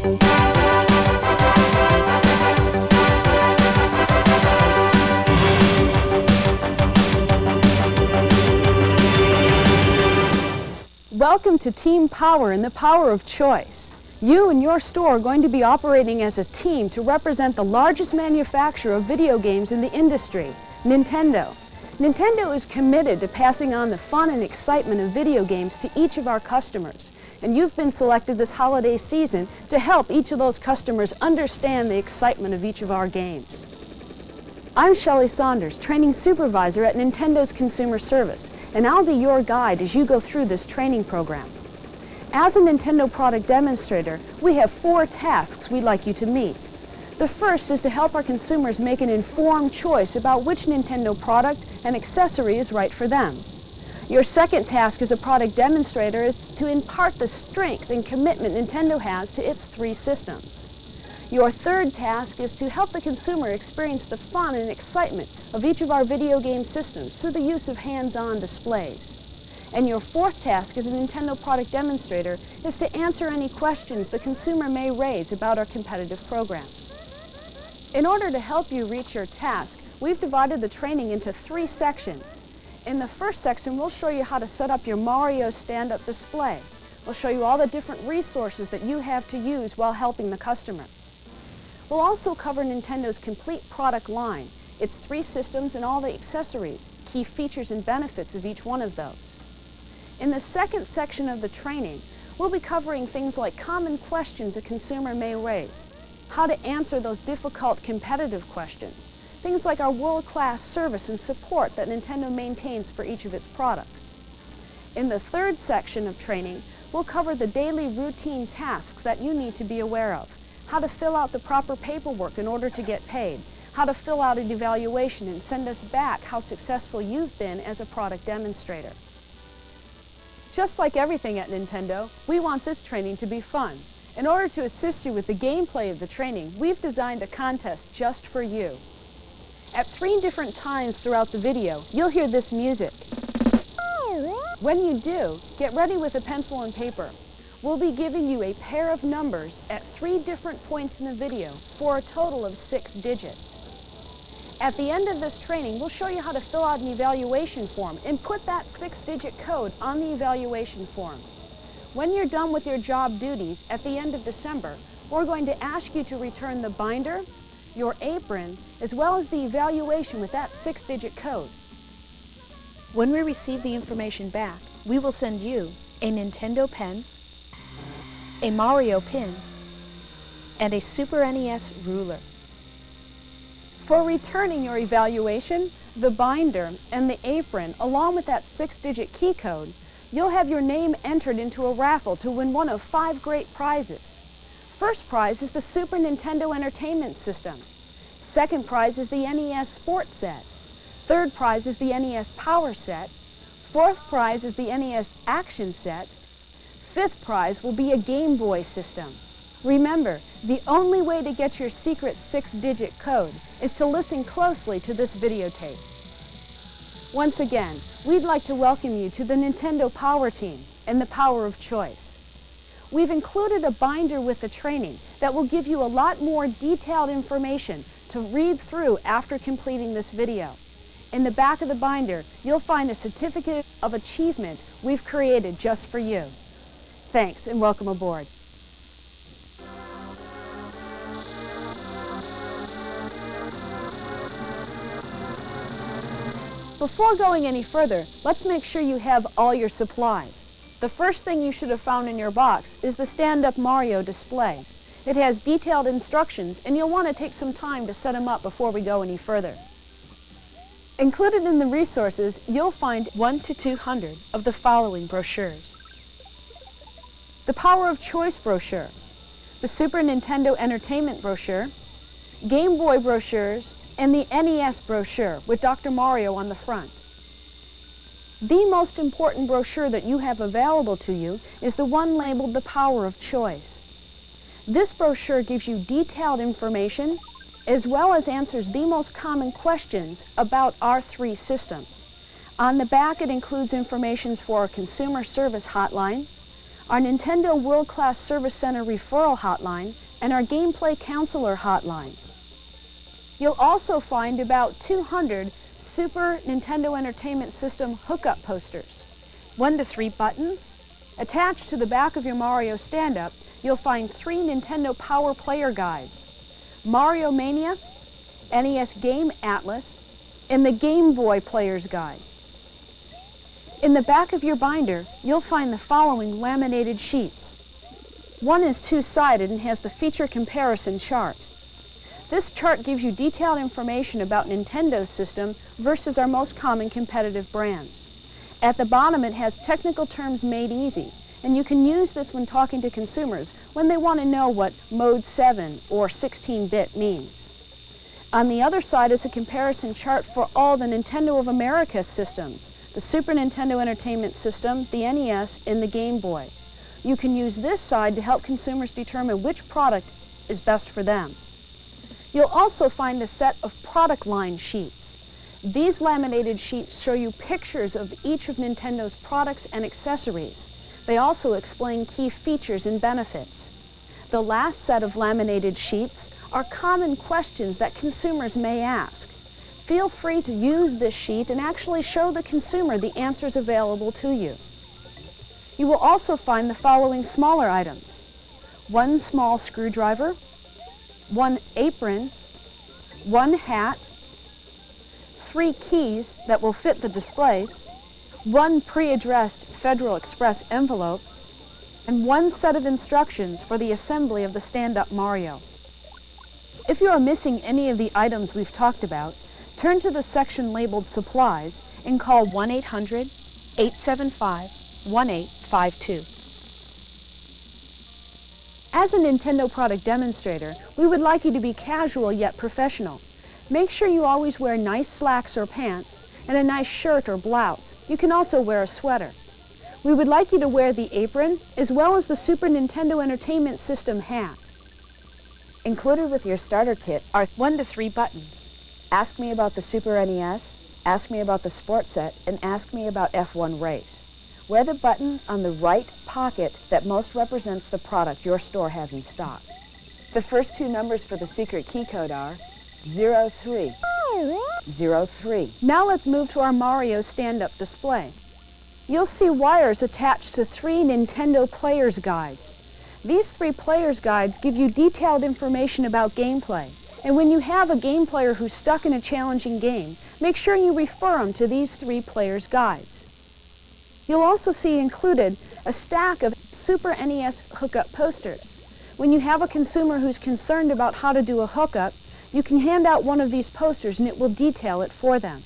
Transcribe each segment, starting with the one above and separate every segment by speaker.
Speaker 1: Welcome to Team Power and the power of choice. You and your store are going to be operating as a team to represent the largest manufacturer of video games in the industry, Nintendo. Nintendo is committed to passing on the fun and excitement of video games to each of our customers. And you've been selected this holiday season to help each of those customers understand the excitement of each of our games. I'm Shelley Saunders, training supervisor at Nintendo's Consumer Service, and I'll be your guide as you go through this training program. As a Nintendo product demonstrator, we have four tasks we'd like you to meet. The first is to help our consumers make an informed choice about which Nintendo product and accessory is right for them. Your second task as a product demonstrator is to impart the strength and commitment Nintendo has to its three systems. Your third task is to help the consumer experience the fun and excitement of each of our video game systems through the use of hands-on displays. And your fourth task as a Nintendo product demonstrator is to answer any questions the consumer may raise about our competitive programs. In order to help you reach your task, we've divided the training into three sections. In the first section, we'll show you how to set up your Mario stand-up display. We'll show you all the different resources that you have to use while helping the customer. We'll also cover Nintendo's complete product line, its three systems and all the accessories, key features and benefits of each one of those. In the second section of the training, we'll be covering things like common questions a consumer may raise, how to answer those difficult competitive questions. Things like our world-class service and support that Nintendo maintains for each of its products. In the third section of training, we'll cover the daily routine tasks that you need to be aware of. How to fill out the proper paperwork in order to get paid. How to fill out an evaluation and send us back how successful you've been as a product demonstrator. Just like everything at Nintendo, we want this training to be fun. In order to assist you with the gameplay of the training, we've designed a contest just for you. At three different times throughout the video, you'll hear this music. When you do, get ready with a pencil and paper. We'll be giving you a pair of numbers at three different points in the video for a total of six digits. At the end of this training, we'll show you how to fill out an evaluation form and put that six-digit code on the evaluation form. When you're done with your job duties at the end of December, we're going to ask you to return the binder, your apron, as well as the evaluation with that six-digit code. When we receive the information back, we will send you a Nintendo pen, a Mario pin, and a Super NES ruler. For returning your evaluation, the binder, and the apron, along with that six-digit key code, you'll have your name entered into a raffle to win one of five great prizes. First prize is the Super Nintendo Entertainment System. Second prize is the NES Sports Set. Third prize is the NES Power Set. Fourth prize is the NES Action Set. Fifth prize will be a Game Boy system. Remember, the only way to get your secret six-digit code is to listen closely to this videotape. Once again, we'd like to welcome you to the Nintendo Power Team and the power of choice. We've included a binder with the training that will give you a lot more detailed information to read through after completing this video. In the back of the binder, you'll find a certificate of achievement we've created just for you. Thanks and welcome aboard. Before going any further, let's make sure you have all your supplies. The first thing you should have found in your box is the stand-up Mario display. It has detailed instructions and you'll want to take some time to set them up before we go any further. Included in the resources, you'll find 1 to 200 of the following brochures. The Power of Choice brochure, the Super Nintendo Entertainment brochure, Game Boy brochures, and the NES brochure with Dr. Mario on the front. The most important brochure that you have available to you is the one labeled The Power of Choice. This brochure gives you detailed information as well as answers the most common questions about our three systems. On the back it includes information for our consumer service hotline. our Nintendo World Class Service Center referral hotline, and our Gameplay Counselor hotline. You'll also find about 200 Super Nintendo Entertainment System hookup posters. One to three buttons. Attached to the back of your Mario stand-up, you'll find three Nintendo Power Player guides. Mario Mania, NES Game Atlas, and the Game Boy Player's Guide. In the back of your binder, you'll find the following laminated sheets. One is two-sided and has the feature comparison chart. This chart gives you detailed information about Nintendo's system versus our most common competitive brands. At the bottom it has technical terms made easy, and you can use this when talking to consumers when they want to know what Mode 7 or 16-bit means. On the other side is a comparison chart for all the Nintendo of America systems, the Super Nintendo Entertainment System, the NES, and the Game Boy. You can use this side to help consumers determine which product is best for them. You'll also find a set of product line sheets. These laminated sheets show you pictures of each of Nintendo's products and accessories. They also explain key features and benefits. The last set of laminated sheets are common questions that consumers may ask. Feel free to use this sheet and actually show the consumer the answers available to you. You will also find the following smaller items. One small screwdriver, one apron, one hat, three keys that will fit the displays, one pre-addressed Federal Express envelope, and one set of instructions for the assembly of the stand-up Mario. If you are missing any of the items we've talked about, turn to the section labeled Supplies and call 1-800-875-1852. As a Nintendo product demonstrator, we would like you to be casual yet professional. Make sure you always wear nice slacks or pants and a nice shirt or blouse. You can also wear a sweater. We would like you to wear the apron as well as the Super Nintendo Entertainment System hat. Included with your starter kit are one to three buttons. Ask me about the Super NES, ask me about the sports set, and ask me about F1 Race. Wear the button on the right pocket that most represents the product your store has in stock. The first two numbers for the secret key code are 03. 03. Now let's move to our Mario stand-up display. You'll see wires attached to three Nintendo Player's Guides. These three Player's Guides give you detailed information about gameplay. And when you have a game player who's stuck in a challenging game, make sure you refer them to these three Player's Guides. You'll also see included a stack of Super NES hookup posters. When you have a consumer who's concerned about how to do a hookup, you can hand out one of these posters and it will detail it for them.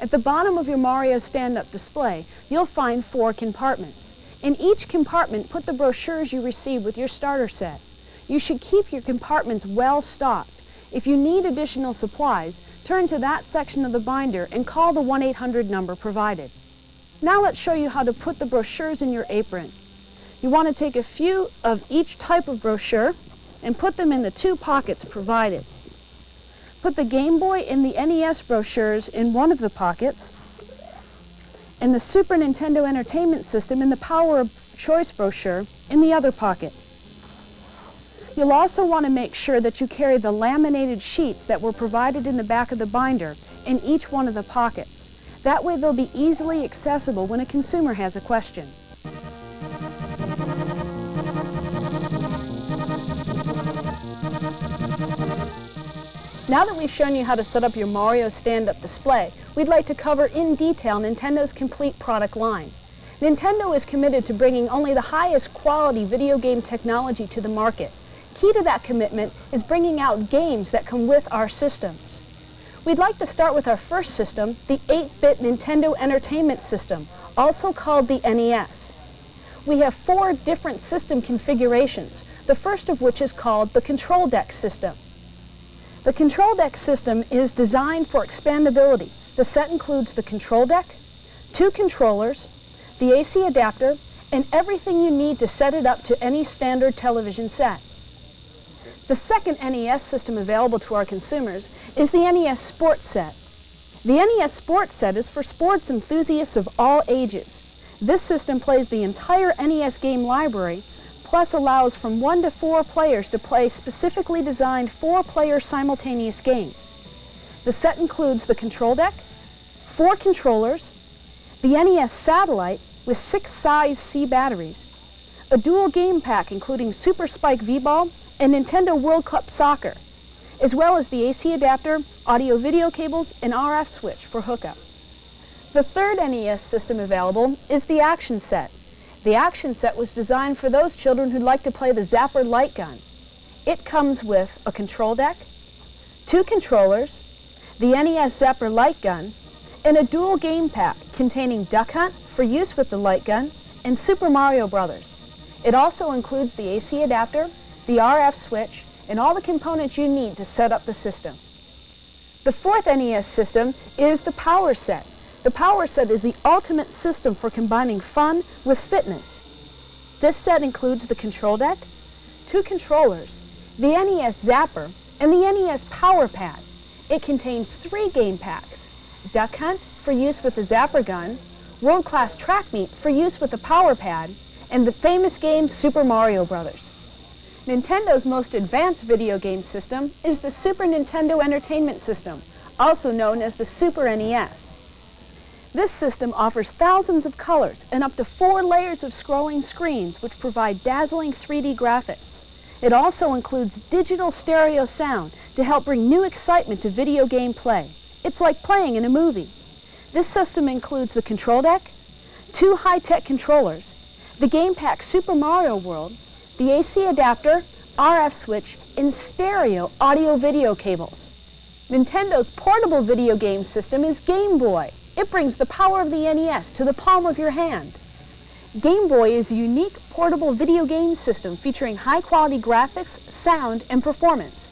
Speaker 1: At the bottom of your Mario stand-up display, you'll find four compartments. In each compartment, put the brochures you receive with your starter set. You should keep your compartments well stocked. If you need additional supplies, turn to that section of the binder and call the 1-800 number provided. Now let's show you how to put the brochures in your apron. You want to take a few of each type of brochure and put them in the two pockets provided. Put the Game Boy and the NES brochures in one of the pockets and the Super Nintendo Entertainment System and the Power of Choice brochure in the other pocket. You'll also want to make sure that you carry the laminated sheets that were provided in the back of the binder in each one of the pockets. That way they'll be easily accessible when a consumer has a question. Now that we've shown you how to set up your Mario stand-up display, we'd like to cover in detail Nintendo's complete product line. Nintendo is committed to bringing only the highest quality video game technology to the market. Key to that commitment is bringing out games that come with our systems. We'd like to start with our first system, the 8-bit Nintendo Entertainment System, also called the NES. We have four different system configurations, the first of which is called the Control Deck system. The Control Deck system is designed for expandability. The set includes the control deck, two controllers, the AC adapter, and everything you need to set it up to any standard television set. The second NES system available to our consumers is the NES Sports Set. The NES Sports Set is for sports enthusiasts of all ages. This system plays the entire NES game library, plus allows from one to four players to play specifically designed four-player simultaneous games. The set includes the control deck, four controllers, the NES satellite with six size C batteries, a dual game pack including Super Spike V-Ball and Nintendo World Cup Soccer, as well as the AC adapter, audio-video cables, and RF switch for hookup. The third NES system available is the Action Set. The Action Set was designed for those children who'd like to play the Zapper light gun. It comes with a control deck, two controllers, the NES Zapper light gun, and a dual game pack containing Duck Hunt for use with the light gun and Super Mario Brothers. It also includes the AC adapter, the RF switch, and all the components you need to set up the system. The fourth NES system is the Power Set. The Power Set is the ultimate system for combining fun with fitness. This set includes the control deck, two controllers, the NES Zapper, and the NES Power Pad. It contains three game packs, Duck Hunt for use with the Zapper gun, World Class Track Meet for use with the Power Pad, and the famous game Super Mario Brothers. Nintendo's most advanced video game system is the Super Nintendo Entertainment System, also known as the Super NES. This system offers thousands of colors and up to four layers of scrolling screens which provide dazzling 3D graphics. It also includes digital stereo sound to help bring new excitement to video game play. It's like playing in a movie. This system includes the control deck, two high-tech controllers, the game pack Super Mario World, the AC adapter, RF switch, and stereo audio-video cables. Nintendo's portable video game system is Game Boy. It brings the power of the NES to the palm of your hand. Game Boy is a unique portable video game system featuring high-quality graphics, sound, and performance.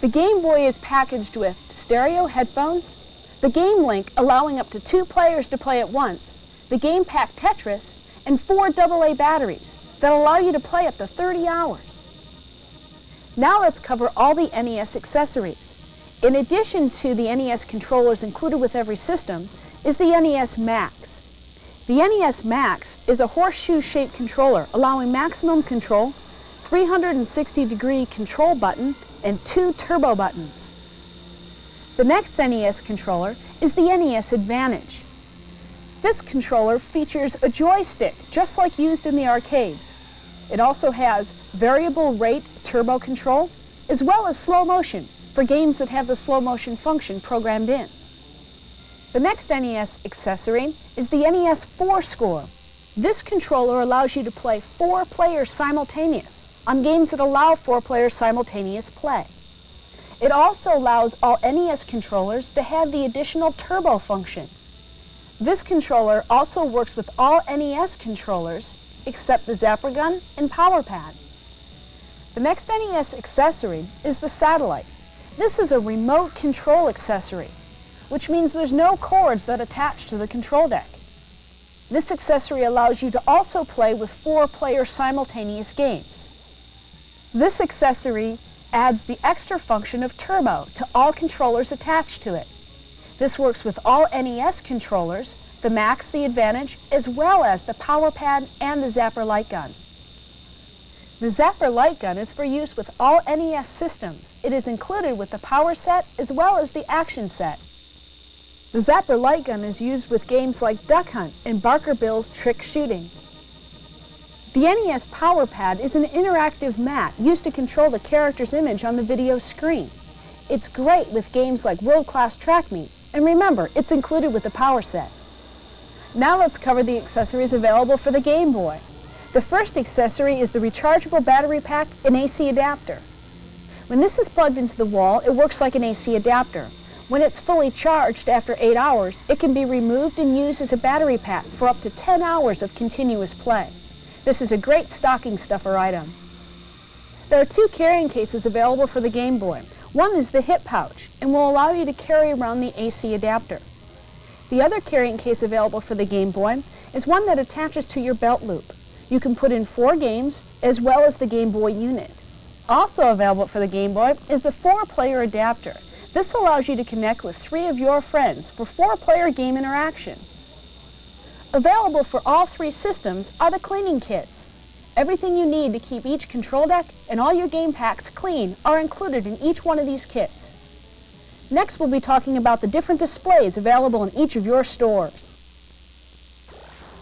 Speaker 1: The Game Boy is packaged with stereo headphones, the Game Link allowing up to two players to play at once, the Game Pack Tetris, and four AA batteries that allow you to play up to 30 hours. Now let's cover all the NES accessories. In addition to the NES controllers included with every system is the NES Max. The NES Max is a horseshoe-shaped controller allowing maximum control, 360 degree control button, and two turbo buttons. The next NES controller is the NES Advantage. This controller features a joystick, just like used in the arcades. It also has variable rate turbo control, as well as slow motion for games that have the slow motion function programmed in. The next NES accessory is the NES 4-Score. This controller allows you to play four players simultaneous on games that allow four players simultaneous play. It also allows all NES controllers to have the additional turbo function. This controller also works with all NES controllers except the Zapper Gun and Power Pad. The next NES accessory is the satellite. This is a remote control accessory, which means there's no cords that attach to the control deck. This accessory allows you to also play with four player simultaneous games. This accessory adds the extra function of turbo to all controllers attached to it. This works with all NES controllers the Max, the Advantage, as well as the Power Pad and the Zapper Light Gun. The Zapper Light Gun is for use with all NES systems. It is included with the Power Set as well as the Action Set. The Zapper Light Gun is used with games like Duck Hunt and Barker Bill's Trick Shooting. The NES Power Pad is an interactive mat used to control the character's image on the video screen. It's great with games like World Class Track Meet, and remember, it's included with the Power Set. Now let's cover the accessories available for the Game Boy. The first accessory is the rechargeable battery pack and AC adapter. When this is plugged into the wall, it works like an AC adapter. When it's fully charged after 8 hours, it can be removed and used as a battery pack for up to 10 hours of continuous play. This is a great stocking stuffer item. There are two carrying cases available for the Game Boy. One is the hip pouch and will allow you to carry around the AC adapter. The other carrying case available for the Game Boy is one that attaches to your belt loop. You can put in four games as well as the Game Boy unit. Also available for the Game Boy is the four-player adapter. This allows you to connect with three of your friends for four-player game interaction. Available for all three systems are the cleaning kits. Everything you need to keep each control deck and all your game packs clean are included in each one of these kits. Next, we'll be talking about the different displays available in each of your stores.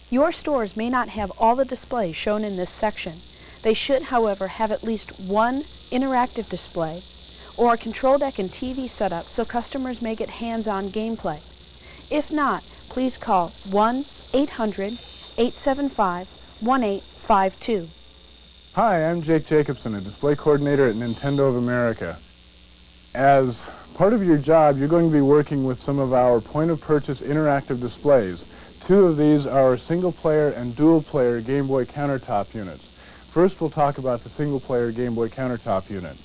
Speaker 1: Your stores may not have all the displays shown in this section. They should, however, have at least one interactive display or a control deck and TV setup so customers may get hands-on gameplay. If not, please call 1-800-875-1852.
Speaker 2: Hi, I'm Jake Jacobson, a display coordinator at Nintendo of America. As part of your job, you're going to be working with some of our point-of-purchase interactive displays. Two of these are single-player and dual-player Game Boy countertop units. First, we'll talk about the single-player Game Boy countertop unit.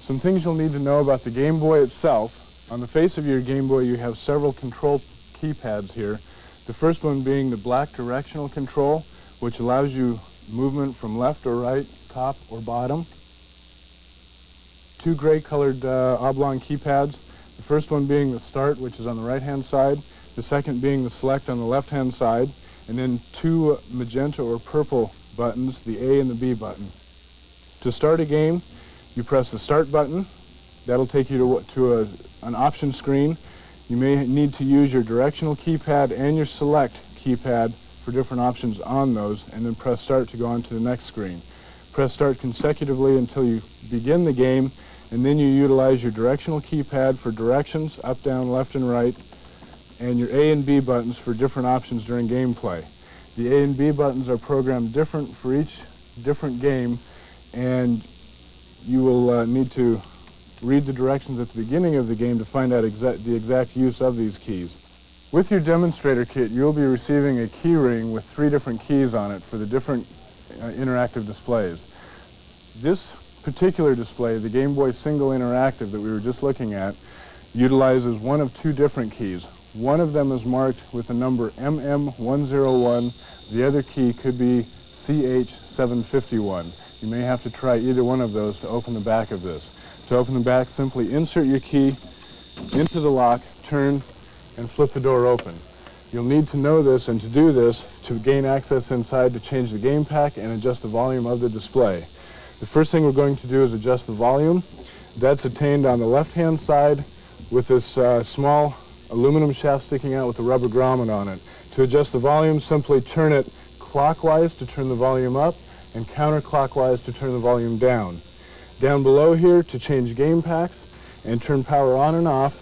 Speaker 2: Some things you'll need to know about the Game Boy itself. On the face of your Game Boy, you have several control keypads here. The first one being the black directional control, which allows you movement from left or right, top or bottom. Two gray colored uh, oblong keypads. The first one being the start, which is on the right-hand side. The second being the select on the left-hand side. And then two magenta or purple buttons, the A and the B button. To start a game, you press the start button. That'll take you to, to a, an option screen. You may need to use your directional keypad and your select keypad for different options on those, and then press start to go on to the next screen. Press start consecutively until you begin the game, and then you utilize your directional keypad for directions, up, down, left, and right, and your A and B buttons for different options during gameplay. The A and B buttons are programmed different for each different game and you will uh, need to read the directions at the beginning of the game to find out exa the exact use of these keys. With your demonstrator kit, you'll be receiving a key ring with three different keys on it for the different uh, interactive displays. This particular display, the Game Boy Single Interactive that we were just looking at, utilizes one of two different keys. One of them is marked with the number MM101. The other key could be CH751. You may have to try either one of those to open the back of this. To open the back, simply insert your key into the lock, turn, and flip the door open. You'll need to know this and to do this to gain access inside to change the game pack and adjust the volume of the display. The first thing we're going to do is adjust the volume. That's attained on the left-hand side with this uh, small aluminum shaft sticking out with a rubber grommet on it. To adjust the volume, simply turn it clockwise to turn the volume up and counterclockwise to turn the volume down. Down below here to change game packs and turn power on and off,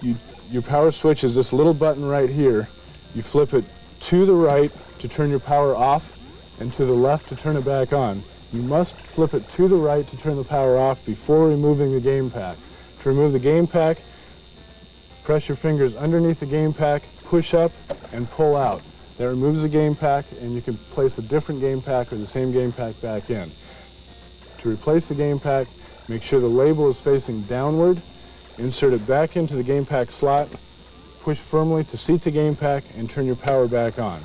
Speaker 2: you, your power switch is this little button right here. You flip it to the right to turn your power off and to the left to turn it back on. You must flip it to the right to turn the power off before removing the game pack. To remove the game pack, Press your fingers underneath the game pack, push up, and pull out. That removes the game pack, and you can place a different game pack or the same game pack back in. To replace the game pack, make sure the label is facing downward, insert it back into the game pack slot, push firmly to seat the game pack, and turn your power back on.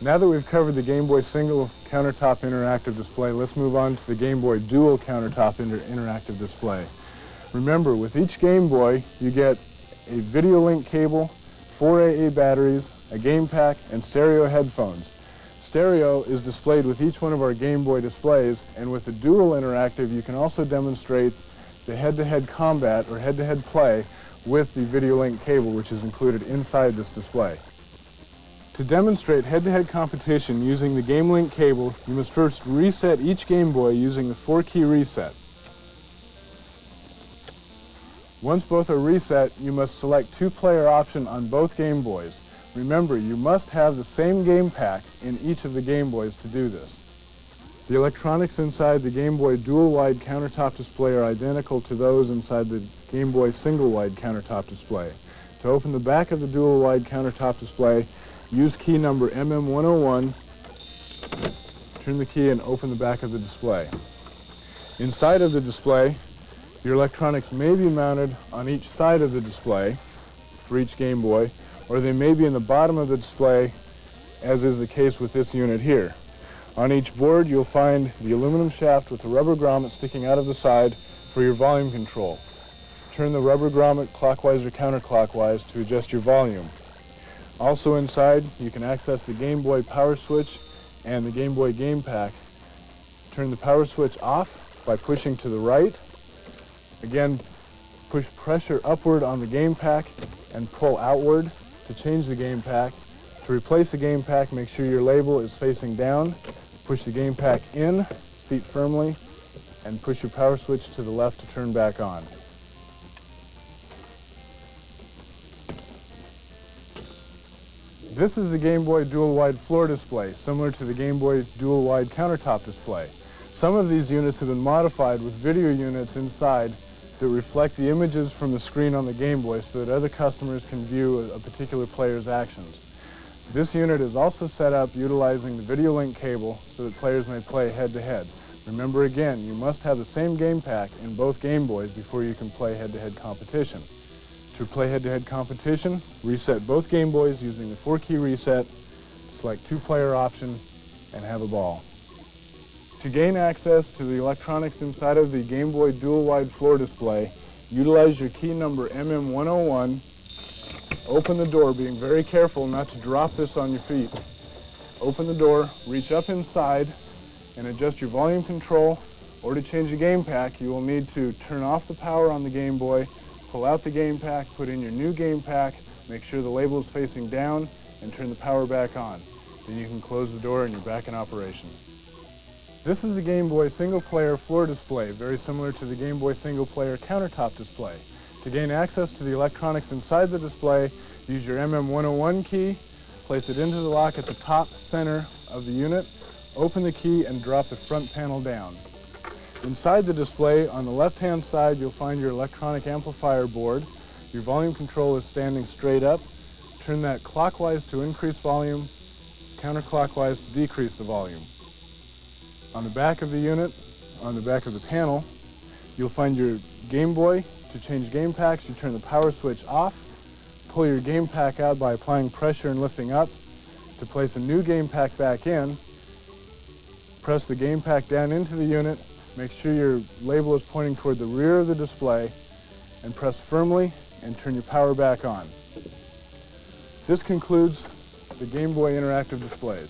Speaker 2: Now that we've covered the Game Boy single countertop interactive display, let's move on to the Game Boy dual countertop inter interactive display. Remember, with each Game Boy, you get a video link cable, four AA batteries, a game pack, and stereo headphones. Stereo is displayed with each one of our Game Boy displays, and with the dual interactive, you can also demonstrate the head-to-head -head combat or head-to-head -head play with the video link cable, which is included inside this display. To demonstrate head-to-head -head competition using the Game Link cable, you must first reset each Game Boy using the four-key reset. Once both are reset, you must select two-player option on both Game Boys. Remember, you must have the same game pack in each of the Game Boys to do this. The electronics inside the Game Boy dual-wide countertop display are identical to those inside the Game Boy single-wide countertop display. To open the back of the dual-wide countertop display, use key number MM101, turn the key and open the back of the display. Inside of the display, your electronics may be mounted on each side of the display for each Game Boy, or they may be in the bottom of the display, as is the case with this unit here. On each board, you'll find the aluminum shaft with the rubber grommet sticking out of the side for your volume control. Turn the rubber grommet clockwise or counterclockwise to adjust your volume. Also inside, you can access the Game Boy power switch and the Game Boy game pack. Turn the power switch off by pushing to the right. Again, push pressure upward on the game pack and pull outward to change the game pack. To replace the game pack, make sure your label is facing down. Push the game pack in, seat firmly, and push your power switch to the left to turn back on. This is the Game Boy dual wide floor display, similar to the Game Boy dual wide countertop display. Some of these units have been modified with video units inside that reflect the images from the screen on the Game Boy so that other customers can view a, particular player's actions. This unit is also set up utilizing the video link cable so that players may play head-to-head. -head. Remember again, you must have the same game pack in both Game Boys before you can play head-to-head -head competition. To play head-to-head -head competition, reset both Game Boys using the four-key reset, select two-player option, and have a ball. To gain access to the electronics inside of the Game Boy dual-wide floor display, utilize your key number MM101, open the door, being very careful not to drop this on your feet. Open the door, reach up inside, and adjust your volume control, or to change the game pack, you will need to turn off the power on the Game Boy, pull out the game pack, put in your new game pack, make sure the label is facing down, and turn the power back on. Then you can close the door and you're back in operation. This is the Game Boy single-player floor display, very similar to the Game Boy single-player countertop display. To gain access to the electronics inside the display, use your MM101 key, place it into the lock at the top center of the unit, open the key and drop the front panel down. Inside the display, on the left-hand side, you'll find your electronic amplifier board. Your volume control is standing straight up. Turn that clockwise to increase volume, counterclockwise to decrease the volume. On the back of the unit, on the back of the panel, you'll find your Game Boy. To change game packs, you turn the power switch off, pull your game pack out by applying pressure and lifting up. To place a new game pack back in, press the game pack down into the unit, make sure your label is pointing toward the rear of the display, and press firmly and turn your power back on. This concludes the Game Boy Interactive displays.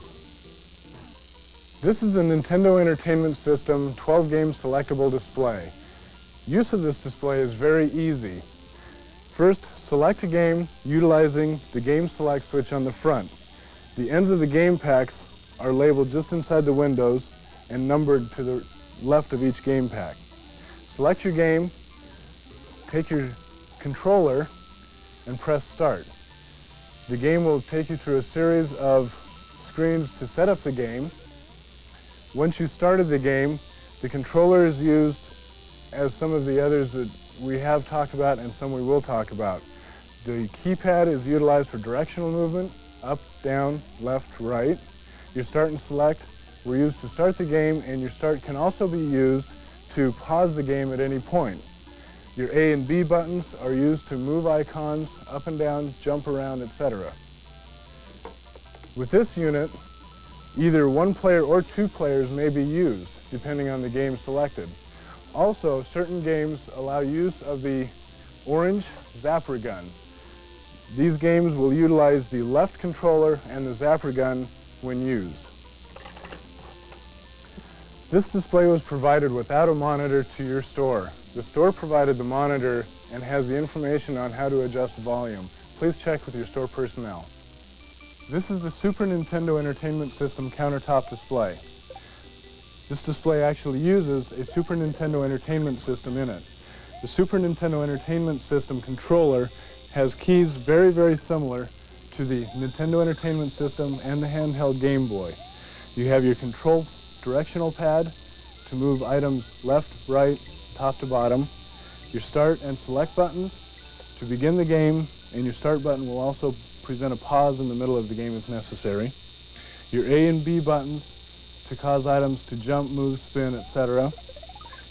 Speaker 2: This is the Nintendo Entertainment System 12 game selectable display. Use of this display is very easy. First, select a game utilizing the game select switch on the front. The ends of the game packs are labeled just inside the windows and numbered to the left of each game pack. Select your game, take your controller, and press start. The game will take you through a series of screens to set up the game, once you started the game, the controller is used as some of the others that we have talked about and some we will talk about. The keypad is utilized for directional movement, up, down, left, right. Your start and select were used to start the game and your start can also be used to pause the game at any point. Your A and B buttons are used to move icons up and down, jump around, etc. With this unit, Either one player or two players may be used, depending on the game selected. Also, certain games allow use of the orange zapper gun. These games will utilize the left controller and the zapper gun when used. This display was provided without a monitor to your store. The store provided the monitor and has the information on how to adjust volume. Please check with your store personnel. This is the Super Nintendo Entertainment System countertop display. This display actually uses a Super Nintendo Entertainment System in it. The Super Nintendo Entertainment System controller has keys very, very similar to the Nintendo Entertainment System and the handheld Game Boy. You have your control directional pad to move items left, right, top to bottom, your start and select buttons to begin the game, and your start button will also present a pause in the middle of the game if necessary. Your A and B buttons to cause items to jump, move, spin, etc.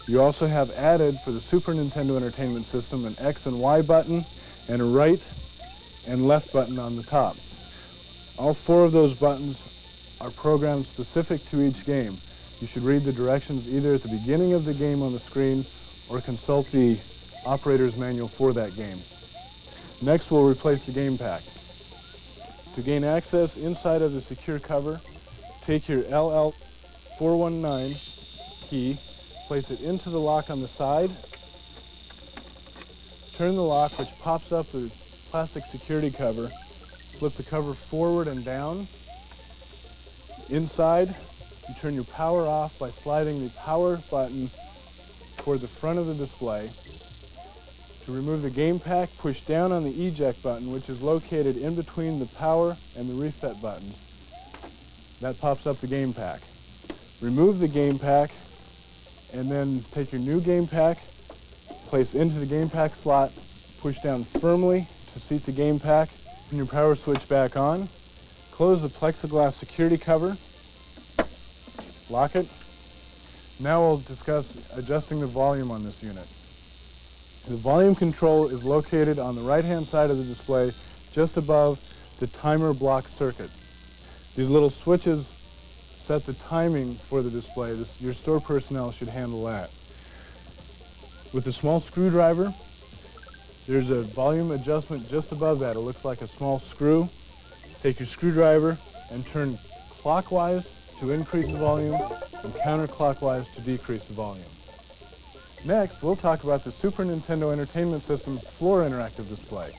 Speaker 2: You also have added for the Super Nintendo Entertainment System an X and Y button and a right and left button on the top. All four of those buttons are programmed specific to each game. You should read the directions either at the beginning of the game on the screen or consult the operator's manual for that game. Next, we'll replace the game pack. To gain access inside of the secure cover, take your LL419 key, place it into the lock on the side, turn the lock which pops up the plastic security cover, flip the cover forward and down. Inside, you turn your power off by sliding the power button toward the front of the display. To remove the game pack, push down on the eject button, which is located in between the power and the reset buttons. That pops up the game pack. Remove the game pack, and then take your new game pack, place into the game pack slot, push down firmly to seat the game pack, and your power switch back on. Close the plexiglass security cover, lock it. Now we'll discuss adjusting the volume on this unit. The volume control is located on the right-hand side of the display just above the timer block circuit. These little switches set the timing for the display. This, your store personnel should handle that. With a small screwdriver, there's a volume adjustment just above that. It looks like a small screw. Take your screwdriver and turn clockwise to increase the volume and counterclockwise to decrease the volume. Next, we'll talk about the Super Nintendo Entertainment System floor interactive display.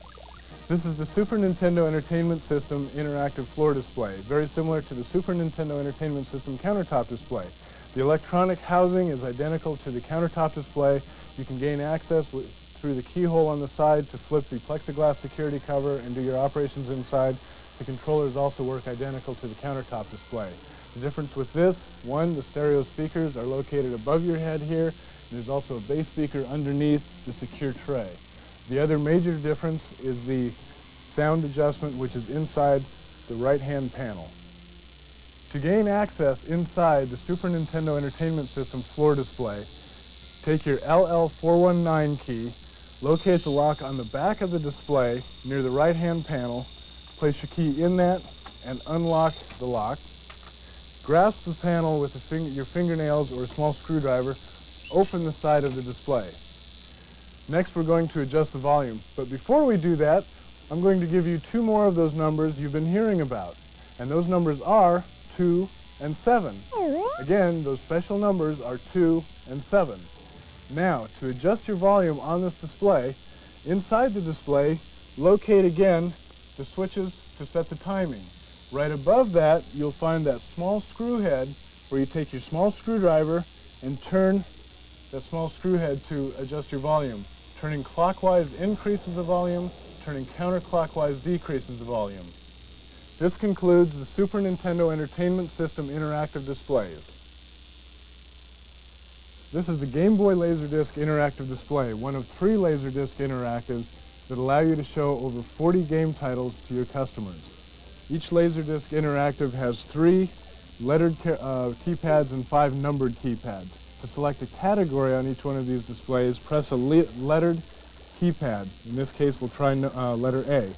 Speaker 2: This is the Super Nintendo Entertainment System interactive floor display, very similar to the Super Nintendo Entertainment System countertop display. The electronic housing is identical to the countertop display. You can gain access through the keyhole on the side to flip the plexiglass security cover and do your operations inside. The controllers also work identical to the countertop display. The difference with this, one, the stereo speakers are located above your head here, there's also a bass speaker underneath the secure tray. The other major difference is the sound adjustment, which is inside the right-hand panel. To gain access inside the Super Nintendo Entertainment System floor display, take your LL419 key, locate the lock on the back of the display near the right-hand panel, place your key in that, and unlock the lock. Grasp the panel with finger, your fingernails or a small screwdriver open the side of the display. Next we're going to adjust the volume, but before we do that, I'm going to give you two more of those numbers you've been hearing about. And those numbers are 2 and 7. Again, those special numbers are 2 and 7. Now, to adjust your volume on this display, inside the display, locate again the switches to set the timing. Right above that, you'll find that small screw head where you take your small screwdriver and turn that small screw head to adjust your volume. Turning clockwise increases the volume, turning counterclockwise decreases the volume. This concludes the Super Nintendo Entertainment System interactive displays. This is the Game Boy Laserdisc interactive display, one of three Laserdisc interactives that allow you to show over 40 game titles to your customers. Each Laserdisc interactive has three lettered uh, keypads and five numbered keypads. To select a category on each one of these displays, press a lettered keypad. In this case, we'll try uh, letter A.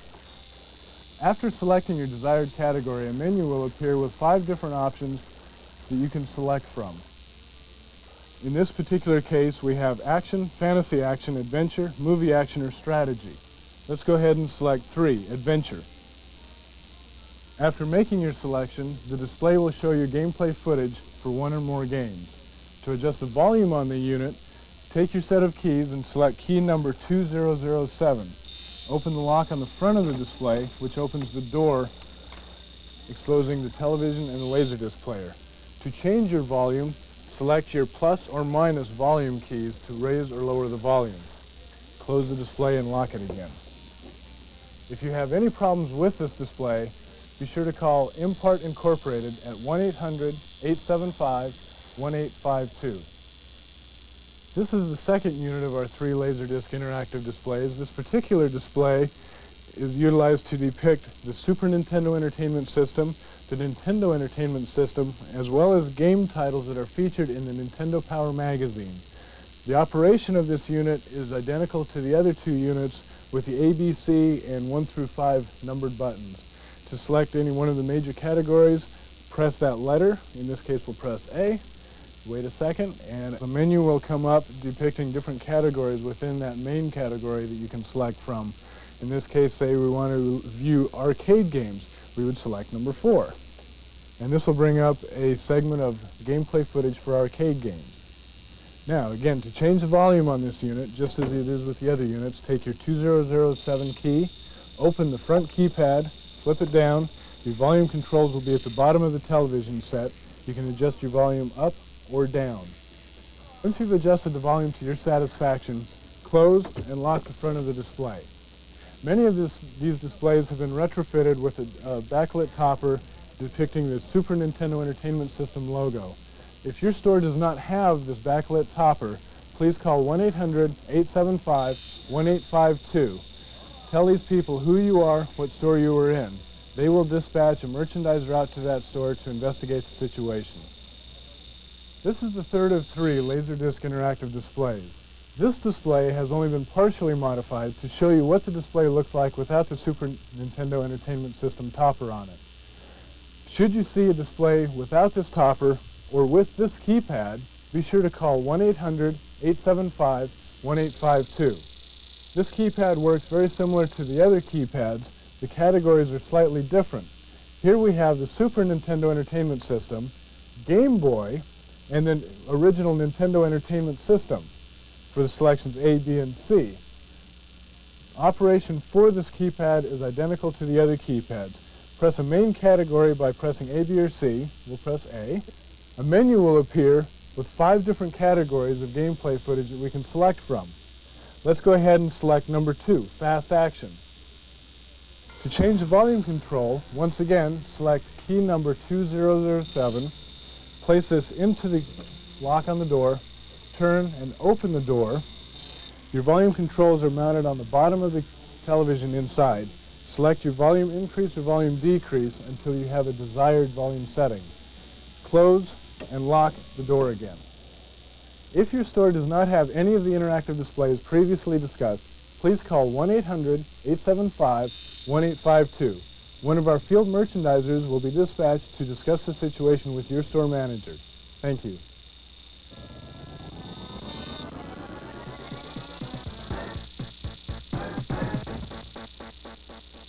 Speaker 2: After selecting your desired category, a menu will appear with five different options that you can select from. In this particular case, we have action, fantasy action, adventure, movie action, or strategy. Let's go ahead and select three, adventure. After making your selection, the display will show you gameplay footage for one or more games. To adjust the volume on the unit, take your set of keys and select key number 2007. Open the lock on the front of the display, which opens the door, exposing the television and the Laserdisc player. To change your volume, select your plus or minus volume keys to raise or lower the volume. Close the display and lock it again. If you have any problems with this display, be sure to call Impart Incorporated at 1-800-875 1852. This is the second unit of our three Laserdisc interactive displays. This particular display is utilized to depict the Super Nintendo Entertainment System, the Nintendo Entertainment System, as well as game titles that are featured in the Nintendo Power magazine. The operation of this unit is identical to the other two units with the ABC and 1 through 5 numbered buttons. To select any one of the major categories, press that letter. In this case, we'll press A. Wait a second, and the menu will come up depicting different categories within that main category that you can select from. In this case, say we want to view arcade games. we would select number four. And this will bring up a segment of gameplay footage for arcade games. Now, again, to change the volume on this unit, just as it is with the other units, take your 2007 key, open the front keypad, flip it down. Your volume controls will be at the bottom of the television set. You can adjust your volume up or down. Once you've adjusted the volume to your satisfaction, close and lock the front of the display. Many of this, these displays have been retrofitted with a, a backlit topper depicting the Super Nintendo Entertainment System logo. If your store does not have this backlit topper, please call 1-800-875-1852. Tell these people who you are, what store you were in. They will dispatch a merchandiser out to that store to investigate the situation. This is the third of three Laserdisc interactive displays. This display has only been partially modified to show you what the display looks like without the Super Nintendo Entertainment System topper on it. Should you see a display without this topper or with this keypad, be sure to call 1-800-875-1852. This keypad works very similar to the other keypads. The categories are slightly different. Here we have the Super Nintendo Entertainment System, Game Boy, and then original Nintendo Entertainment System for the selections A, B, and C. Operation for this keypad is identical to the other keypads. Press a main category by pressing A, B, or C. We'll press A. A menu will appear with five different categories of gameplay footage that we can select from. Let's go ahead and select number two, fast action. To change the volume control, once again, select key number 2007, place this into the lock on the door, turn and open the door. Your volume controls are mounted on the bottom of the television inside. Select your volume increase or volume decrease until you have a desired volume setting. Close and lock the door again. If your store does not have any of the interactive displays previously discussed, please call 1-800-875-1852. One of our field merchandisers will be dispatched to discuss the situation with your store manager. Thank you.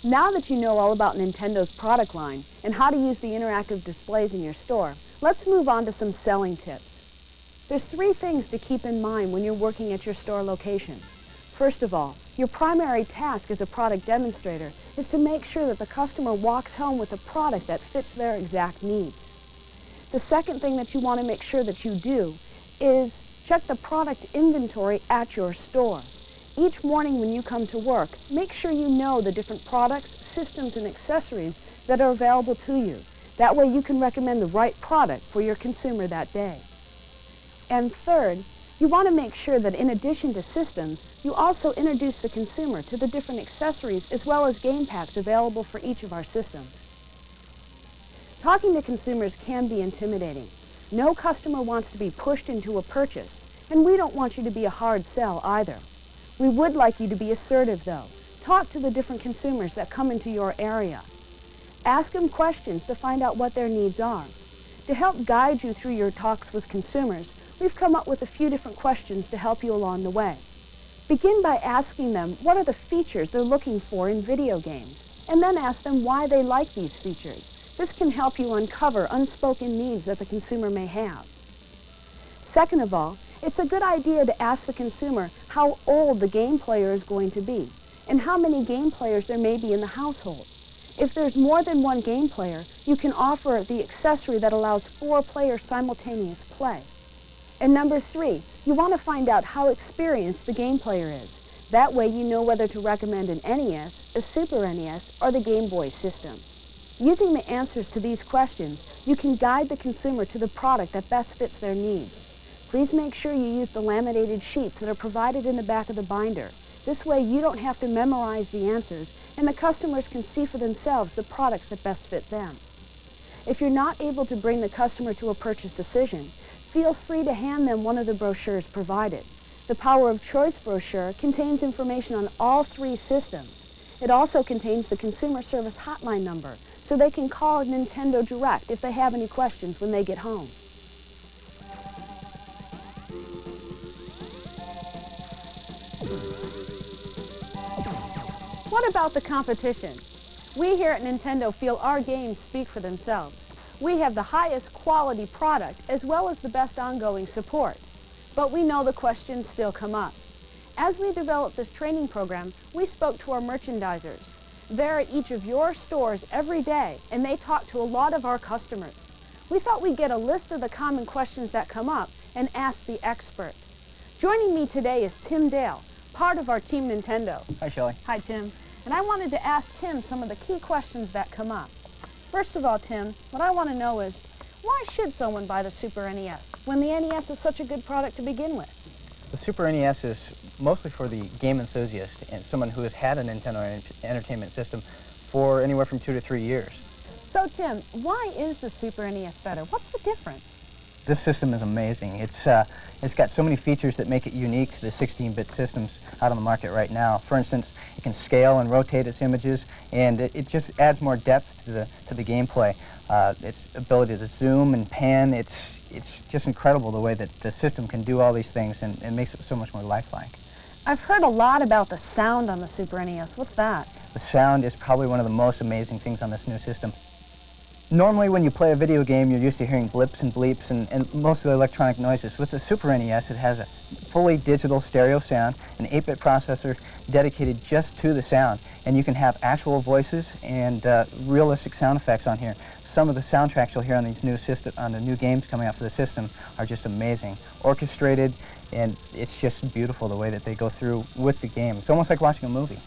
Speaker 1: Now that you know all about Nintendo's product line and how to use the interactive displays in your store, let's move on to some selling tips. There's three things to keep in mind when you're working at your store location. First of all, your primary task as a product demonstrator is to make sure that the customer walks home with a product that fits their exact needs. The second thing that you want to make sure that you do is check the product inventory at your store. Each morning when you come to work, make sure you know the different products, systems, and accessories that are available to you. That way you can recommend the right product for your consumer that day. And third, you want to make sure that in addition to systems, you also introduce the consumer to the different accessories as well as game packs available for each of our systems. Talking to consumers can be intimidating. No customer wants to be pushed into a purchase, and we don't want you to be a hard sell either. We would like you to be assertive, though. Talk to the different consumers that come into your area. Ask them questions to find out what their needs are. To help guide you through your talks with consumers, we've come up with a few different questions to help you along the way. Begin by asking them what are the features they're looking for in video games, and then ask them why they like these features. This can help you uncover unspoken needs that the consumer may have. Second of all, it's a good idea to ask the consumer how old the game player is going to be and how many game players there may be in the household. If there's more than one game player, you can offer the accessory that allows four players simultaneous play. And number three, you want to find out how experienced the game player is. That way you know whether to recommend an NES, a Super NES, or the Game Boy system. Using the answers to these questions, you can guide the consumer to the product that best fits their needs. Please make sure you use the laminated sheets that are provided in the back of the binder. This way you don't have to memorize the answers and the customers can see for themselves the products that best fit them. If you're not able to bring the customer to a purchase decision, feel free to hand them one of the brochures provided. The Power of Choice brochure contains information on all three systems. It also contains the consumer service hotline number so they can call Nintendo Direct if they have any questions when they get home. What about the competition? We here at Nintendo feel our games speak for themselves. We have the highest quality product as well as the best ongoing support. But we know the questions still come up. As we developed this training program, we spoke to our merchandisers. They're at each of your stores every day, and they talk to a lot of our customers. We thought we'd get a list of the common questions that come up and ask the expert. Joining me today is Tim Dale, part of our Team Nintendo.
Speaker 3: Hi, Shelley.
Speaker 1: Hi, Tim. And I wanted to ask Tim some of the key questions that come up. First of all, Tim, what I want to know is, why should someone buy the Super NES when the NES is such a good product to begin with?
Speaker 3: The Super NES is mostly for the game enthusiast and someone who has had a Nintendo Entertainment System for anywhere from two to three years.
Speaker 1: So, Tim, why is the Super NES better? What's the difference?
Speaker 3: This system is amazing. It's, uh, it's got so many features that make it unique to the 16-bit systems out on the market right now. For instance, it can scale and rotate its images, and it, it just adds more depth to the, to the gameplay. Uh, its ability to zoom and pan, it's, it's just incredible the way that the system can do all these things and, it makes it so much more lifelike.
Speaker 1: I've heard a lot about the sound on the Super NES. What's that?
Speaker 3: The sound is probably one of the most amazing things on this new system. Normally when you play a video game, you're used to hearing blips and bleeps and, and most of the electronic noises. With the Super NES, it has a fully digital stereo sound, an 8-bit processor dedicated just to the sound. And you can have actual voices and uh, realistic sound effects on here. Some of the soundtracks you'll hear on these new system, on the new games coming out for the system are just amazing. Orchestrated, and it's just beautiful the way that they go through with the game. It's almost like watching a movie.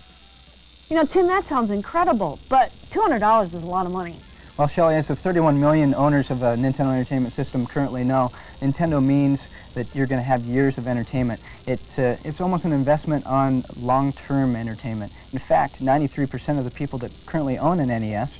Speaker 1: You know, Tim, that sounds incredible, but $200 is a lot of money.
Speaker 3: Well, Shelley, as the 31 million owners of a Nintendo Entertainment System currently know, Nintendo means that you're going to have years of entertainment. It, uh, it's almost an investment on long-term entertainment. In fact, 93% of the people that currently own an NES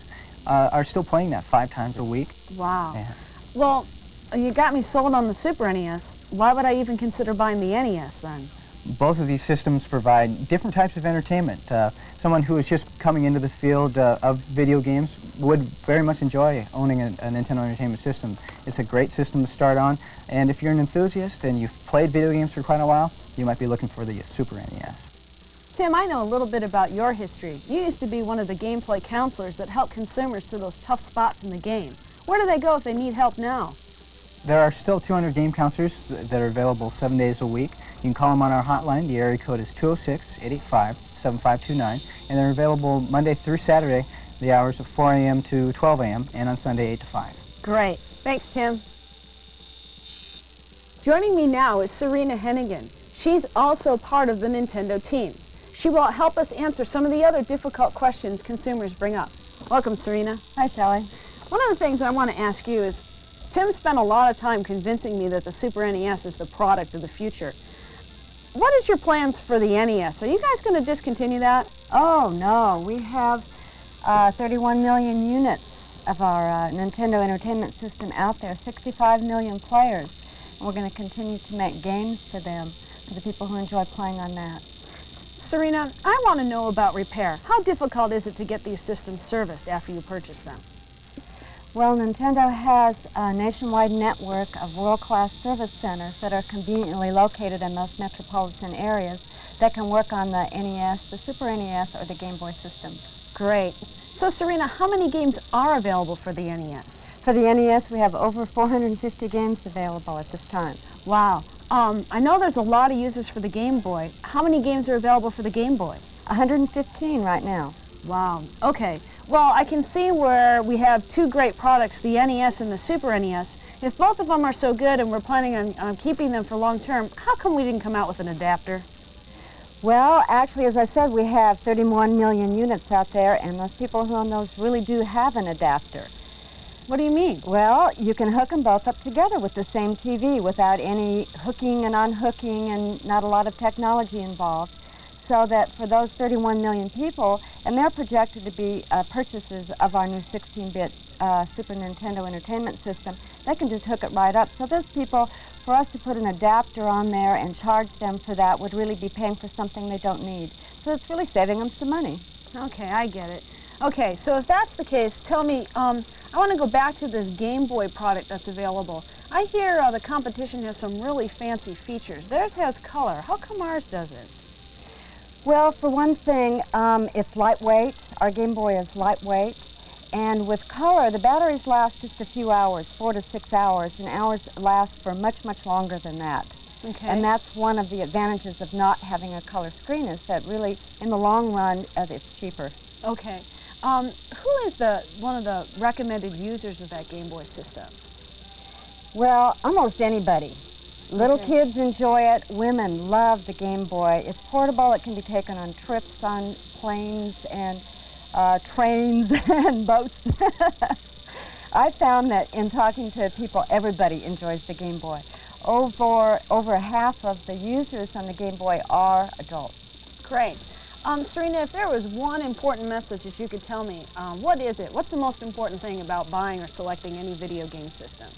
Speaker 3: uh, are still playing that five times a week.
Speaker 1: Wow. Yeah. Well, you got me sold on the Super NES. Why would I even consider buying the NES then?
Speaker 3: both of these systems provide different types of entertainment. Uh, someone who is just coming into the field uh, of video games would very much enjoy owning a, a, Nintendo Entertainment System. It's a great system to start on, and if you're an enthusiast and you've played video games for quite a while, you might be looking for the Super NES.
Speaker 1: Tim, I know a little bit about your history. You used to be one of the gameplay counselors that helped consumers through those tough spots in the game. Where do they go if they need help now?
Speaker 3: There are still 200 game counselors that are available seven days a week. You can call them on our hotline. The area code is 206-885-7529, and they're available Monday through Saturday, the hours of 4 a.m. to 12 a.m., and on Sunday 8 to 5.
Speaker 1: Great. Thanks, Tim. Joining me now is Serena Hennigan. She's also part of the Nintendo team. She will help us answer some of the other difficult questions consumers bring up. Welcome, Serena.
Speaker 4: Hi, Sally.
Speaker 1: One of the things I want to ask you is, Tim spent a lot of time convincing me that the Super NES is the product of the future. What is your plans for the NES? Are you guys going to discontinue that?
Speaker 4: Oh, no. We have uh, 31 million units of our uh, Nintendo Entertainment System out there, 65 million players. And we're going to continue to make games for them, for the people who enjoy playing on that.
Speaker 1: Serena, I want to know about repair. How difficult is it to get these systems serviced after you purchase them?
Speaker 4: Well, Nintendo has a nationwide network of world-class service centers that are conveniently located in most metropolitan areas that can work on the NES, the Super NES, or the Game Boy system.
Speaker 1: Great. So, Serena, how many games are available for the NES?
Speaker 4: For the NES, we have over 450 games available at this time.
Speaker 1: Wow. Um, I know there's a lot of users for the Game Boy. How many games are available for the Game Boy?
Speaker 4: 115 right now.
Speaker 1: Wow. Okay. Well, I can see where we have two great products, the NES and the Super NES. If both of them are so good and we're planning on, on keeping them for long term, how come we didn't come out with an adapter?
Speaker 4: Well, actually, as I said, we have 31 million units out there, and those people who own those really do have an adapter.
Speaker 1: What do you mean?
Speaker 4: Well, you can hook them both up together with the same TV without any hooking and unhooking and not a lot of technology involved so that for those 31 million people, and they're projected to be uh, purchases of our new 16-bit uh, Super Nintendo Entertainment System, they can just hook it right up. So those people, for us to put an adapter on there and charge them for that would really be paying for something they don't need. So it's really saving them some money.
Speaker 1: Okay, I get it. Okay, so if that's the case, tell me, um, I want to go back to this Game Boy product that's available. I hear uh, the competition has some really fancy features. Theirs has color. How come ours doesn't?
Speaker 4: Well, for one thing, um, it's lightweight. Our Game Boy is lightweight. And with color, the batteries last just a few hours, four to six hours, and ours last for much, much longer than that.
Speaker 1: Okay.
Speaker 4: And that's one of the advantages of not having a color screen is that really, in the long run, uh, it's cheaper.
Speaker 1: Okay. Um, who is the one of the recommended users of that Game Boy system?
Speaker 4: Well, almost anybody. Little
Speaker 1: Okay.
Speaker 4: kids enjoy it. Women love the Game Boy. It's portable. It can be taken on trips on planes and uh, trains and boats. I found that in talking to people, everybody enjoys the Game Boy. Over over half of the users on the Game Boy are adults.
Speaker 1: Great. Um, Serena, if there was one important message that you could tell me, um, what is it? What's the most important thing about buying or selecting any video game system?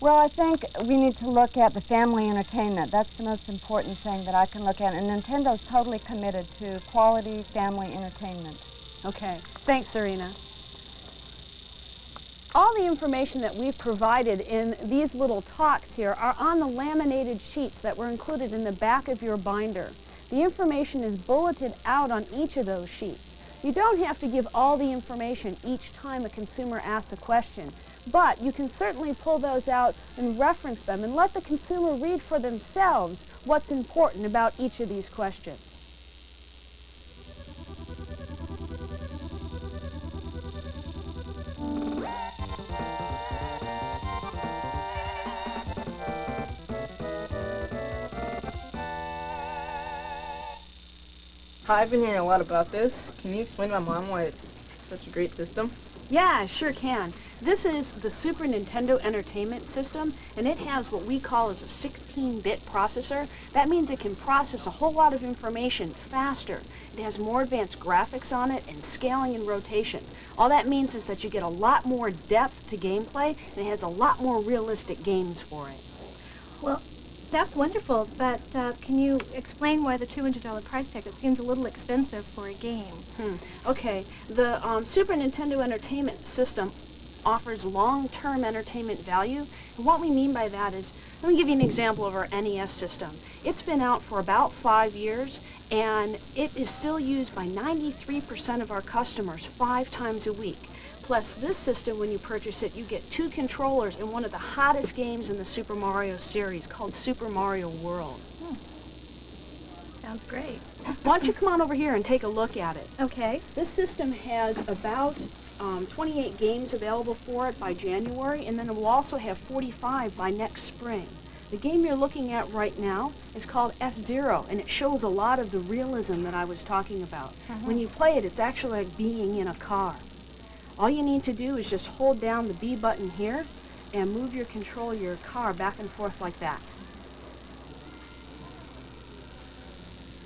Speaker 4: Well, I think we need to look at the family entertainment. That's the most important thing that I can look at. And Nintendo's totally committed to quality family entertainment.
Speaker 1: Okay. Thanks, Serena. All the information that we've provided in these little talks here are on the laminated sheets that were included in the back of your binder. The information is bulleted out on each of those sheets. You don't have to give all the information each time a consumer asks a question, but you can certainly pull those out and reference them and let the consumer read for themselves what's important about each of these questions.
Speaker 5: Hi, I've been hearing a lot about this. Can you explain to my mom why it's such a great system?
Speaker 1: Yeah, sure can. This is the Super Nintendo Entertainment System, and it has what we call as a 16-bit processor. That means it can process a whole lot of information faster. It has more advanced graphics on it and scaling and rotation. All that means is that you get a lot more depth to gameplay, and it has a lot more realistic games for it.
Speaker 6: Well, that's wonderful, but uh, can you explain why the $200 price tag? It seems a little expensive for a game.
Speaker 1: Hmm. Okay, the um, Super Nintendo Entertainment System offers long-term entertainment value. And what we mean by that is, let me give you an example of our NES system. It's been out for about five years, and it is still used by 93% of our customers five times a week. Plus, this system, when you purchase it, you get two controllers and one of the hottest games in the Super Mario series called Super Mario World. Hmm.
Speaker 6: Sounds great.
Speaker 1: Why don't you come on over here and take a look at it?
Speaker 6: Okay.
Speaker 1: This system has about um, 28 games available for it by January, and then it will also have 45 by next spring. The game you're looking at right now is called F-Zero, and it shows a lot of the realism that I was talking about. When you play it, it's actually like being in a car. All you need to do is just hold down the B button here and move your control your car back and forth like that.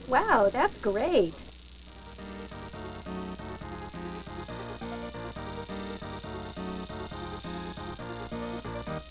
Speaker 6: Wow, that's great.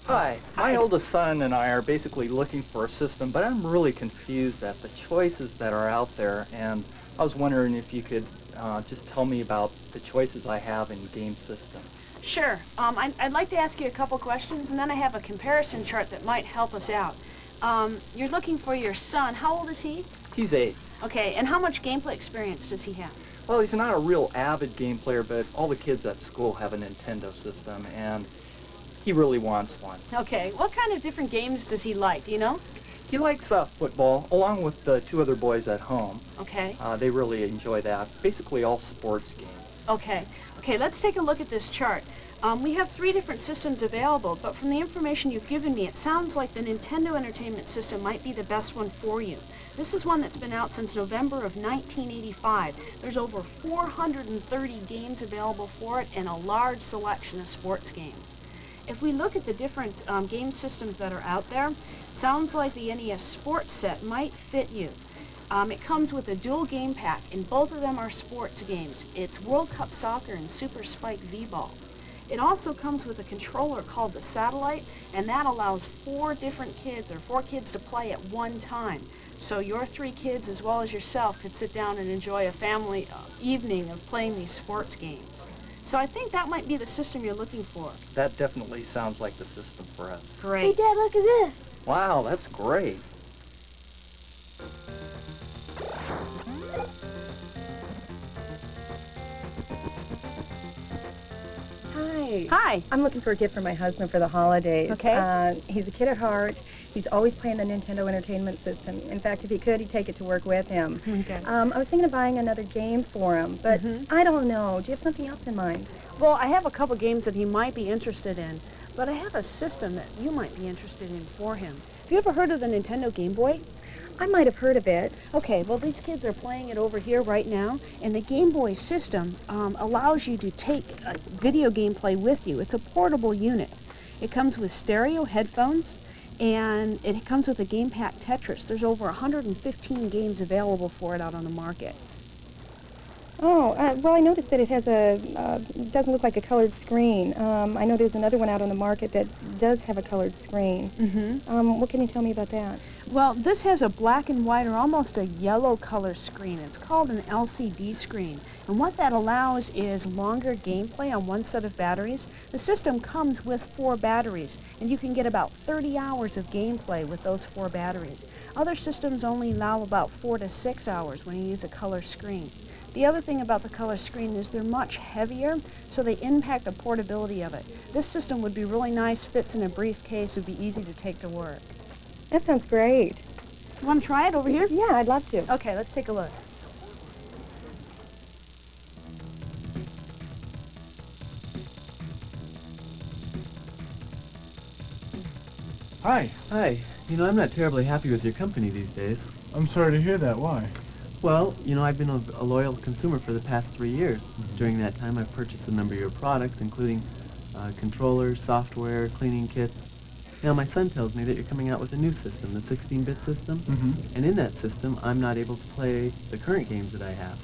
Speaker 3: Hi, my oldest son and I are basically looking for a system, but I'm really confused at the choices that are out there, and I was wondering if you could uh, just tell me about the choices I have in game system.
Speaker 1: Sure. Um, I, I'd like to ask you a couple questions, and then I have a comparison chart that might help us out. Um, you're looking for your son. How old is he?
Speaker 3: He's eight.
Speaker 1: Okay, and how much gameplay experience does he have?
Speaker 3: Well, he's not a real avid game player, but all the kids at school have a Nintendo system, and he really wants one.
Speaker 1: Okay, what kind of different games does he like? Do you know?
Speaker 3: He likes uh, football, along with the two other boys at home.
Speaker 1: Okay,
Speaker 3: Uh, they really enjoy that. Basically, all sports games.
Speaker 1: okay, okay. Let's take a look at this chart. Um, we have three different systems available, but from the information you've given me, it sounds like the Nintendo Entertainment System might be the best one for you. This is one that's been out since November of 1985. There's over 430 games available for it and a large selection of sports games. If we look at the different um, game systems that are out there, sounds like the NES Sports Set might fit you. Um, it comes with a dual game pack, and both of them are sports games. It's World Cup Soccer and Super Spike V-Ball. It also comes with a controller called the Satellite, and that allows four different kids or four kids to play at one time. So your three kids, as well as yourself, could sit down and enjoy a family uh, evening of playing these sports games. So I think that might be the system you're looking for.
Speaker 3: That definitely sounds like the system for us.
Speaker 1: Great.
Speaker 6: Hey, Dad, look at this.
Speaker 3: Wow, that's great.
Speaker 7: Hi.
Speaker 1: Hi.
Speaker 7: I'm looking for a gift for my husband for the holidays.
Speaker 1: Okay.
Speaker 7: Uh, he's a kid at heart, He's always playing the Nintendo Entertainment System. In fact, if he could, he'd take it to work with him.
Speaker 1: Okay.
Speaker 7: Um, I was thinking of buying another game for him, but
Speaker 1: Mm-hmm.
Speaker 7: I don't know. Do you have something else in mind?
Speaker 1: Well, I have a couple games that he might be interested in, but I have a system that you might be interested in for him. Have you ever heard of the Nintendo Game Boy?
Speaker 7: I might have heard of it.
Speaker 1: Okay, well, these kids are playing it over here right now, and the Game Boy system um, allows you to take video game play with you. It's a portable unit. It comes with stereo headphones, and it comes with a game pack Tetris. There's over 115 games available for it out on the market.
Speaker 7: Oh, uh, well, I noticed that it has a uh, doesn't look like a colored screen. Um, I know there's another one out on the market that does have a colored screen.
Speaker 1: Mm-hmm.
Speaker 7: Um, what can you tell me about that?
Speaker 1: Well, this has a black and white or almost a yellow color screen. It's called an LCD screen. And what that allows is longer gameplay on one set of batteries. The system comes with four batteries, and you can get about 30 hours of gameplay with those four batteries. Other systems only allow about four to six hours when you use a color screen. The other thing about the color screen is they're much heavier, so they impact the portability of it. This system would be really nice, fits in a briefcase, would be easy to take to work.
Speaker 7: That sounds great.
Speaker 1: You want to try it over here?
Speaker 7: Yeah, I'd love to.
Speaker 1: Okay, let's take a look.
Speaker 2: Hi.
Speaker 8: Hi. You know, I'm not terribly happy with your company these days.
Speaker 2: I'm sorry to hear that. Why?
Speaker 8: Well, you know, I've been a, a loyal consumer for the past three years. During that time, I've purchased a number of your products, including uh, controllers, software, cleaning kits. Now, my son tells me that you're coming out with a new system, the 16-bit system,
Speaker 2: Mm-hmm.
Speaker 8: and in that system, I'm not able to play the current games that I have.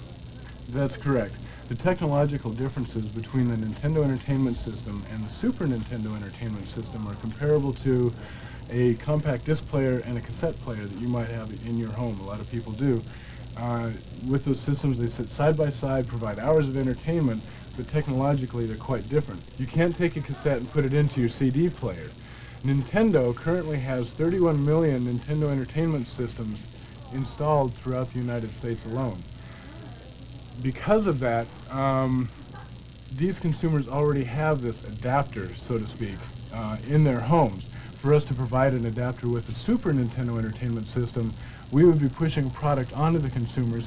Speaker 2: That's correct. The technological differences between the Nintendo Entertainment System and the Super Nintendo Entertainment System are comparable to a compact disc player and a cassette player that you might have in your home. A lot of people do. Uh, with those systems, they sit side by side, provide hours of entertainment, but technologically they're quite different. You can't take a cassette and put it into your CD player. Nintendo currently has 31 million Nintendo Entertainment Systems installed throughout the United States alone because of that, um, these consumers already have this adapter, so to speak, uh, in their homes. For us to provide an adapter with a Super Nintendo Entertainment System, we would be pushing a product onto the consumers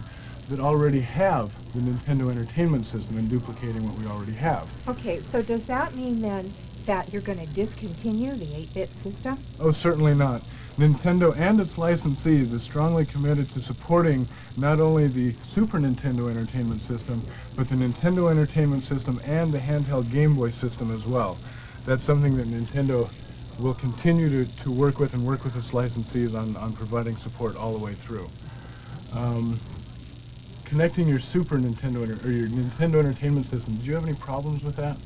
Speaker 2: that already have the Nintendo Entertainment System and duplicating what we already have.
Speaker 9: Okay, so does that mean then that you're going to discontinue the 8-bit system?
Speaker 2: Oh, certainly not. Nintendo and its licensees is strongly committed to supporting not only the Super Nintendo Entertainment System, but the Nintendo Entertainment System and the handheld Game Boy system as well. That's something that Nintendo will continue to, to work with and work with its licensees on, on providing support all the way through. Um, connecting your Super Nintendo or your Nintendo Entertainment System, did you have any problems with that?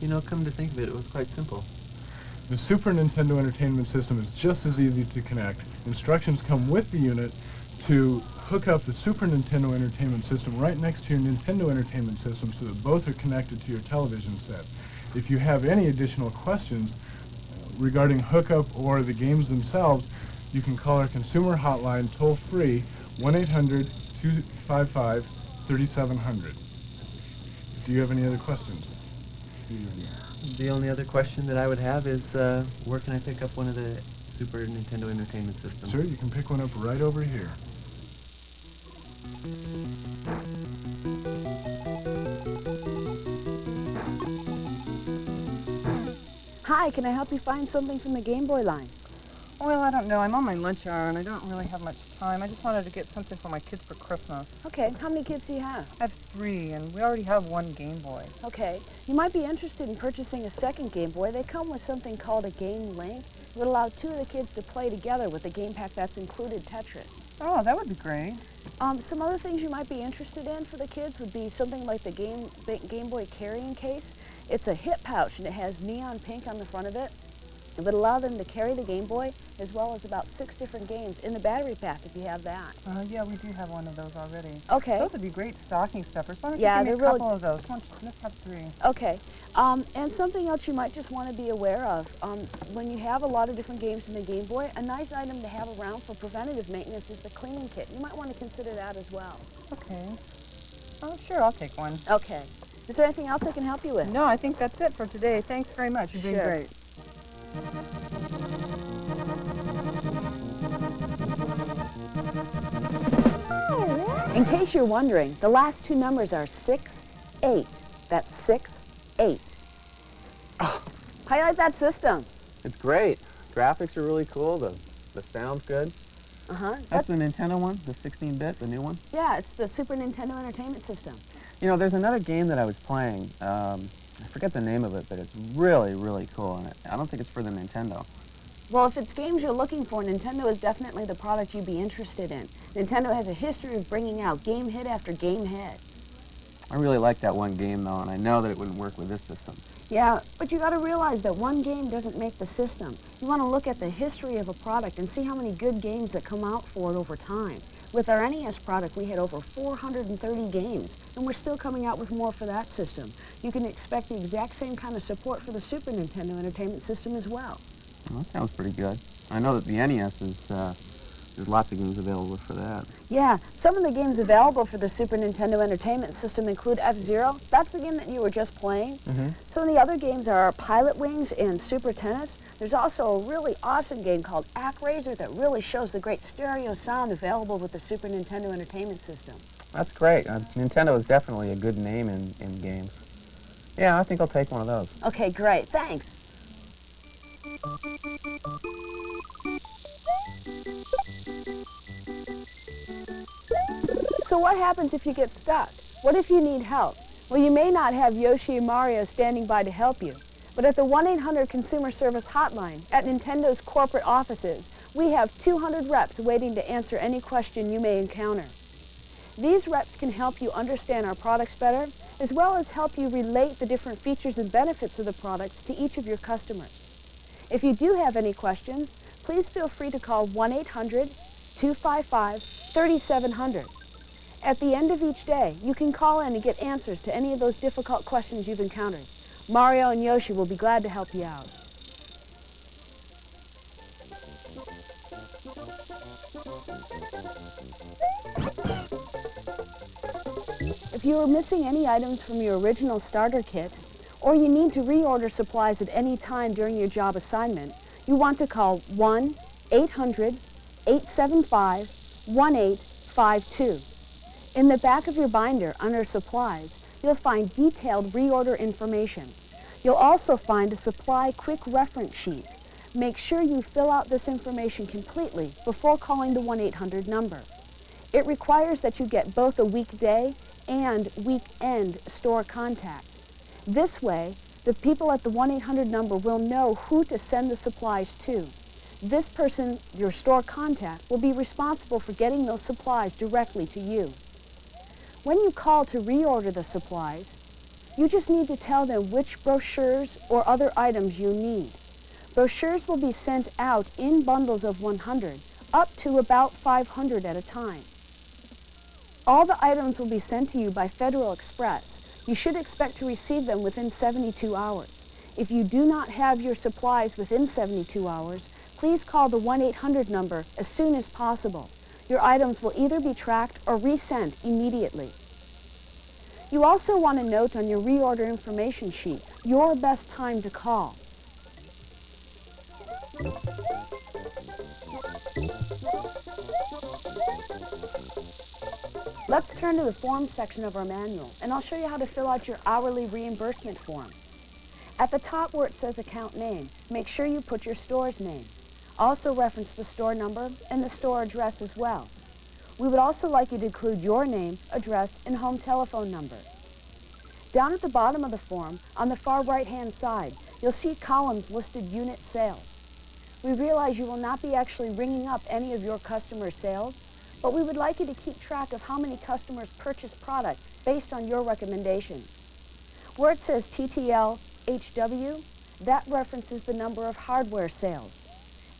Speaker 8: You know, come to think of it, it was quite simple.
Speaker 2: The Super Nintendo Entertainment System is just as easy to connect. Instructions come with the unit to hook up the Super Nintendo Entertainment System right next to your Nintendo Entertainment System so that both are connected to your television set. If you have any additional questions regarding hookup or the games themselves, you can call our consumer hotline toll free 1-800-255-3700. Do you have any other questions?
Speaker 8: The only other question that I would have is, uh, where can I pick up one of the Super Nintendo Entertainment Systems?
Speaker 2: Sir, you can pick one up right over here.
Speaker 1: Hi, can I help you find something from the Game Boy line?
Speaker 5: Well, I don't know. I'm on my lunch hour and I don't really have much time. I just wanted to get something for my kids for Christmas.
Speaker 1: Okay, how many kids do you have?
Speaker 5: I have three and we already have one Game Boy.
Speaker 1: Okay, you might be interested in purchasing a second Game Boy. They come with something called a Game Link. It would allow two of the kids to play together with the game pack that's included Tetris.
Speaker 5: Oh, that would be great.
Speaker 1: Um, some other things you might be interested in for the kids would be something like the Game, the Game Boy carrying case. It's a hip pouch and it has neon pink on the front of it. It would allow them to carry the Game Boy as well as about six different games in the battery pack if you have that.
Speaker 5: Uh, yeah, we do have one of those already.
Speaker 1: Okay.
Speaker 5: Those would be great stocking stuffers. Why don't
Speaker 1: Yeah,
Speaker 5: you give me a
Speaker 1: really-
Speaker 5: couple of those? Don't Let's have three.
Speaker 1: Okay. Um, and something else you might just want to be aware of. Um, when you have a lot of different games in the Game Boy, a nice item to have around for preventative maintenance is the cleaning kit. You might want to consider that as well.
Speaker 5: Okay. Oh, sure, I'll take one.
Speaker 1: Okay. Is there anything else I can help you with?
Speaker 5: No, I think that's it for today. Thanks very much. You've been great.
Speaker 1: In case you're wondering, the last two numbers are 6, 8. That's 6, 8. How do you like that system?
Speaker 10: It's great. Graphics are really cool. The the sound's good.
Speaker 1: Uh-huh.
Speaker 10: That's the Nintendo one, the 16-bit, the new one.
Speaker 1: Yeah, it's the Super Nintendo Entertainment System.
Speaker 10: You know, there's another game that I was playing. Um, I forget the name of it, but it's really, really cool. And I don't think it's for the Nintendo.
Speaker 1: Well, if it's games you're looking for, Nintendo is definitely the product you'd be interested in. Nintendo has a history of bringing out game hit after game hit.
Speaker 10: I really like that one game though, and I know that it wouldn't work with this system.
Speaker 1: Yeah, but you got to realize that one game doesn't make the system. You want to look at the history of a product and see how many good games that come out for it over time. With our NES product, we had over 430 games, and we're still coming out with more for that system. You can expect the exact same kind of support for the Super Nintendo Entertainment System as well.
Speaker 10: Well, that sounds pretty good. I know that the NES is, uh, there's lots of games available for that.
Speaker 1: Yeah, some of the games available for the Super Nintendo Entertainment System include F-Zero. That's the game that you were just playing.
Speaker 10: Mm-hmm.
Speaker 1: Some of the other games are Pilotwings and Super Tennis. There's also a really awesome game called ActRaiser that really shows the great stereo sound available with the Super Nintendo Entertainment System.
Speaker 10: That's great. Uh, Nintendo is definitely a good name in, in games. Yeah, I think I'll take one of those.
Speaker 1: Okay, great. Thanks. So what happens if you get stuck? What if you need help? Well, you may not have Yoshi and Mario standing by to help you, but at the 1-800 Consumer Service Hotline at Nintendo's corporate offices, we have 200 reps waiting to answer any question you may encounter. These reps can help you understand our products better, as well as help you relate the different features and benefits of the products to each of your customers. If you do have any questions, please feel free to call 1-800-255-3700. At the end of each day, you can call in and get answers to any of those difficult questions you've encountered. Mario and Yoshi will be glad to help you out. If you are missing any items from your original starter kit, or you need to reorder supplies at any time during your job assignment, you want to call 1-800-875-1852. In the back of your binder, under Supplies, you'll find detailed reorder information. You'll also find a supply quick reference sheet. Make sure you fill out this information completely before calling the 1-800 number. It requires that you get both a weekday and weekend store contact. This way, the people at the 1-800 number will know who to send the supplies to. This person, your store contact, will be responsible for getting those supplies directly to you. When you call to reorder the supplies, you just need to tell them which brochures or other items you need. Brochures will be sent out in bundles of 100, up to about 500 at a time. All the items will be sent to you by Federal Express. You should expect to receive them within 72 hours. If you do not have your supplies within 72 hours, please call the 1-800 number as soon as possible. Your items will either be tracked or resent immediately. You also want to note on your reorder information sheet your best time to call. Let's turn to the forms section of our manual, and I'll show you how to fill out your hourly reimbursement form. At the top where it says account name, make sure you put your store's name. Also reference the store number and the store address as well. We would also like you to include your name, address, and home telephone number. Down at the bottom of the form, on the far right-hand side, you'll see columns listed unit sales. We realize you will not be actually ringing up any of your customer sales, but we would like you to keep track of how many customers purchase product based on your recommendations. Where it says TTL HW, that references the number of hardware sales.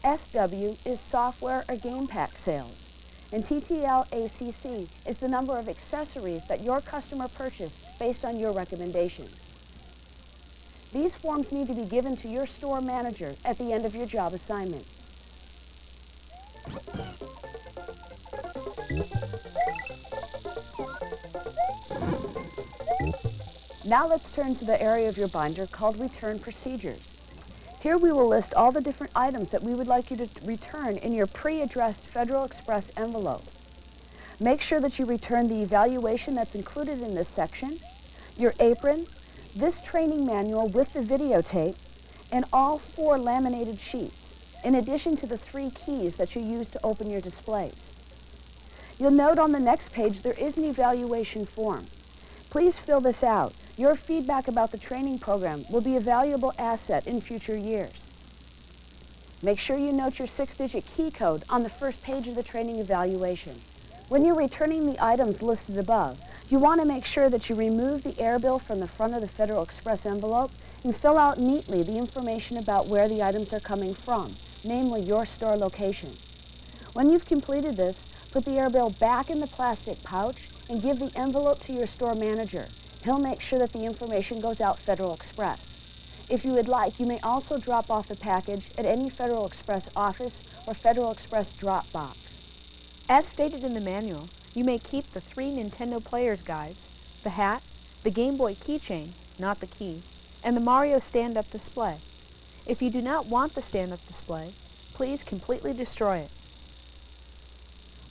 Speaker 1: SW is software or game pack sales. And TTL ACC is the number of accessories that your customer purchased based on your recommendations. These forms need to be given to your store manager at the end of your job assignment. Now let's turn to the area of your binder called Return Procedures. Here we will list all the different items that we would like you to return in your pre-addressed Federal Express envelope. Make sure that you return the evaluation that's included in this section, your apron, this training manual with the videotape, and all four laminated sheets, in addition to the three keys that you use to open your displays. You'll note on the next page there is an evaluation form. Please fill this out. Your feedback about the training program will be a valuable asset in future years. Make sure you note your six-digit key code on the first page of the training evaluation. When you're returning the items listed above, you want to make sure that you remove the air bill from the front of the Federal Express envelope and fill out neatly the information about where the items are coming from, namely your store location. When you've completed this, put the air bill back in the plastic pouch and give the envelope to your store manager. He'll make sure that the information goes out Federal Express. If you would like, you may also drop off the package at any Federal Express office or Federal Express drop box.
Speaker 11: As stated in the manual, you may keep the three Nintendo Player's Guides, the hat, the Game Boy keychain, not the key, and the Mario stand-up display. If you do not want the stand-up display, please completely destroy it.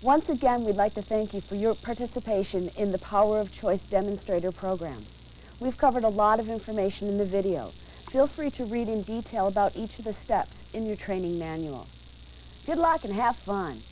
Speaker 1: Once again, we'd like to thank you for your participation in the Power of Choice demonstrator program. We've covered a lot of information in the video. Feel free to read in detail about each of the steps in your training manual. Good luck and have fun.